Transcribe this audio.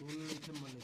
Bunun için bana